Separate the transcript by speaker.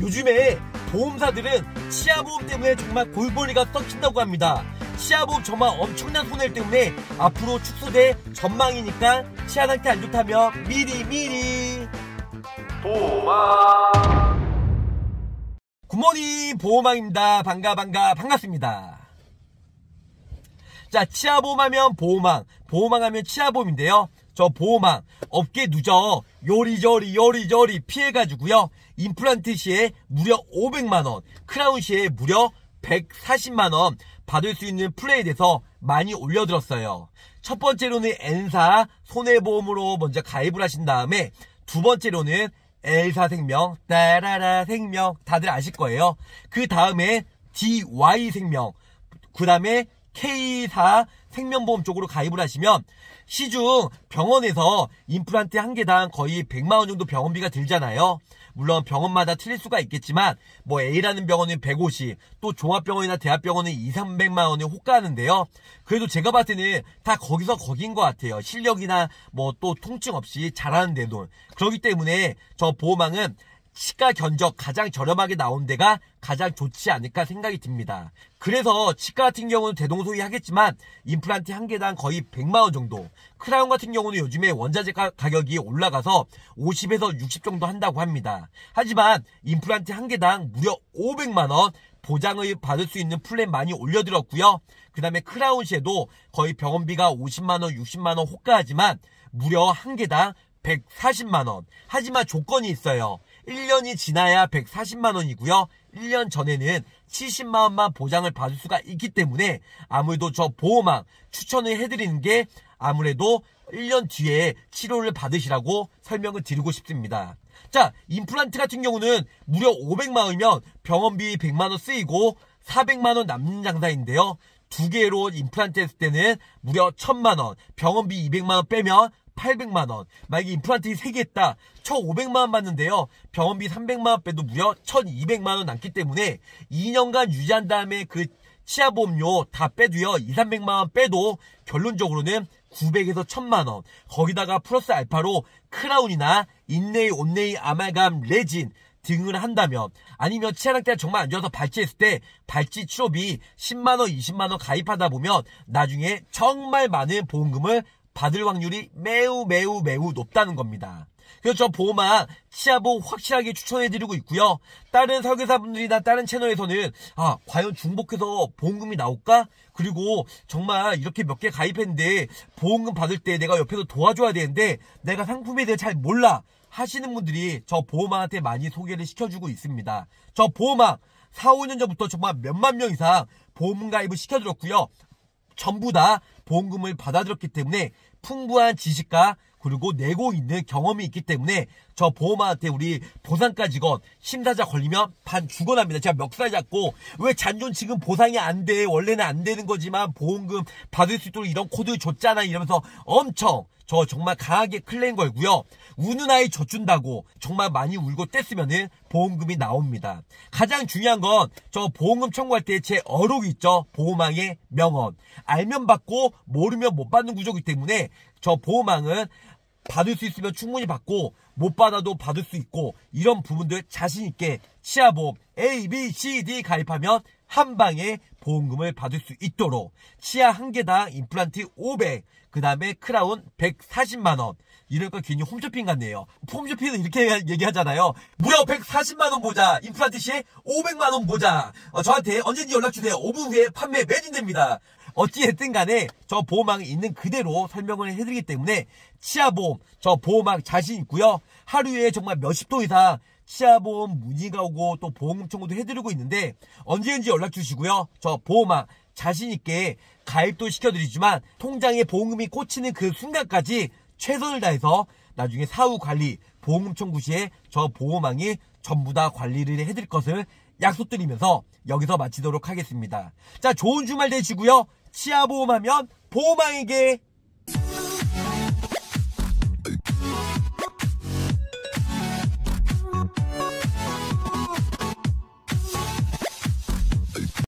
Speaker 1: 요즘에 보험사들은 치아보험 때문에 정말 골머리가 썩힌다고 합니다. 치아보험 정말 엄청난 손해 때문에 앞으로 축소될 전망이니까 치아 상태 안 좋다면 미리 미리 보험왕 굿모닝 보험왕입니다. 반가 반가 반갑습니다. 자 치아보험 하면 보험왕 보험왕 하면 치아보험인데요. 저 보험왕 업계 누적 요리저리 요리저리 피해가지고요. 임플란트 시에 무려 500만원 크라운 시에 무려 140만원 받을 수 있는 플레이에 대해서 많이 올려들었어요. 첫 번째로는 N사 손해보험으로 먼저 가입을 하신 다음에 두 번째로는 L사 생명, 따라라 생명 다들 아실 거예요. 그 다음에 DY 생명, 그 다음에 K사 생명보험 쪽으로 가입을 하시면 시중 병원에서 임플란트 한 개당 거의 100만원 정도 병원비가 들잖아요. 물론 병원마다 틀릴 수가 있겠지만 뭐 A라는 병원은 150, 또 종합병원이나 대학병원은 2, 300만 원에 호가하는데요. 그래도 제가 봤을 때는 다 거기서 거긴 것 같아요. 실력이나 뭐 또 통증 없이 잘하는 데도. 그렇기 때문에 저 보호망은 치과 견적 가장 저렴하게 나온 데가 가장 좋지 않을까 생각이 듭니다. 그래서 치과 같은 경우는 대동소이 하겠지만 임플란트 한 개당 거의 100만원 정도 크라운 같은 경우는 요즘에 원자재 가격이 올라가서 50에서 60 정도 한다고 합니다. 하지만 임플란트 한 개당 무려 500만원 보장을 받을 수 있는 플랜 많이 올려드렸고요. 그 다음에 크라운시에도 거의 병원비가 50만원, 60만원 호가하지만 무려 한 개당 140만원. 하지만 조건이 있어요. 1년이 지나야 140만 원이고요. 1년 전에는 70만 원만 보장을 받을 수가 있기 때문에 아무래도 저 보호망 추천을 해드리는 게 아무래도 1년 뒤에 치료를 받으시라고 설명을 드리고 싶습니다. 자, 임플란트 같은 경우는 무려 500만 원이면 병원비 100만 원 쓰이고 400만 원 남는 장사인데요. 두 개로 임플란트 했을 때는 무려 1000만 원, 병원비 200만 원 빼면 800만원. 만약에 임플란트 3개 했다. 1500만원 받는데요. 병원비 300만원 빼도 무려 1200만원 남기 때문에 2년간 유지한 다음에 그 치아보험료 다 빼도요. 2, 300만원 빼도 결론적으로는 900에서 1000만원. 거기다가 플러스 알파로 크라운이나 인네이, 온네이, 아말감, 레진 등을 한다면 아니면 치아 상태가 정말 안 좋아서 발치했을 때 발치 치료비 10만원, 20만원 가입하다 보면 나중에 정말 많은 보험금을 받을 확률이 매우 매우 매우 높다는 겁니다. 그래서 저 보호막 치아보험 확실하게 추천해드리고 있고요. 다른 설계사분들이나 다른 채널에서는 아 과연 중복해서 보험금이 나올까? 그리고 정말 이렇게 몇 개 가입했는데 보험금 받을 때 내가 옆에서 도와줘야 되는데 내가 상품에 대해 잘 몰라 하시는 분들이 저 보호막한테 많이 소개를 시켜주고 있습니다. 저 보호막 4, 5년 전부터 정말 몇만 명 이상 보험 가입을 시켜드렸고요. 전부 다 보험금을 받아드렸기 때문에 풍부한 지식과 그리고 내고 있는 경험이 있기 때문에 저 보험한테 우리 보상가 직원 심사자 걸리면 반 죽어납니다. 제가 멱살 잡고 왜 잔존 지금 보상이 안 돼? 원래는 안 되는 거지만 보험금 받을 수 있도록 이런 코드 줬잖아 이러면서 엄청 저 정말 강하게 클레임 걸고요. 우는 아이 젖준다고 정말 많이 울고 떼썼으면은 보험금이 나옵니다. 가장 중요한 건 저 보험금 청구할 때 제 어록이 있죠. 보험왕의 명언. 알면 받고 모르면 못 받는 구조이기 때문에 저 보험왕은 받을 수 있으면 충분히 받고 못 받아도 받을 수 있고 이런 부분들 자신 있게 치아보험 A, B, C, D 가입하면 한 방에 보험금을 받을 수 있도록 치아 한 개당 임플란트 500, 그 다음에 크라운 140만원. 이럴까 괜히 홈쇼핑 같네요. 홈쇼핑은 이렇게 얘기하잖아요. 무려 140만원 모자, 임플란트 시에 500만원 모자. 어, 저한테 언제든지 연락주세요. 5분 후에 판매 매진됩니다. 어찌됐든 간에 저 보호망이 있는 그대로 설명을 해드리기 때문에 치아보험, 저 보호망 자신 있고요. 하루에 정말 몇십 도 이상 치아보험 문의가 오고 또 보험금 청구도 해드리고 있는데 언제든지 연락 주시고요. 저 보험왕 자신있게 가입도 시켜드리지만 통장에 보험금이 꽂히는 그 순간까지 최선을 다해서 나중에 사후 관리, 보험금 청구 시에 저 보험왕이 전부 다 관리를 해드릴 것을 약속드리면서 여기서 마치도록 하겠습니다. 자, 좋은 주말 되시고요. 치아보험하면 보험왕에게